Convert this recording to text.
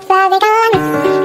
Sorry, gone.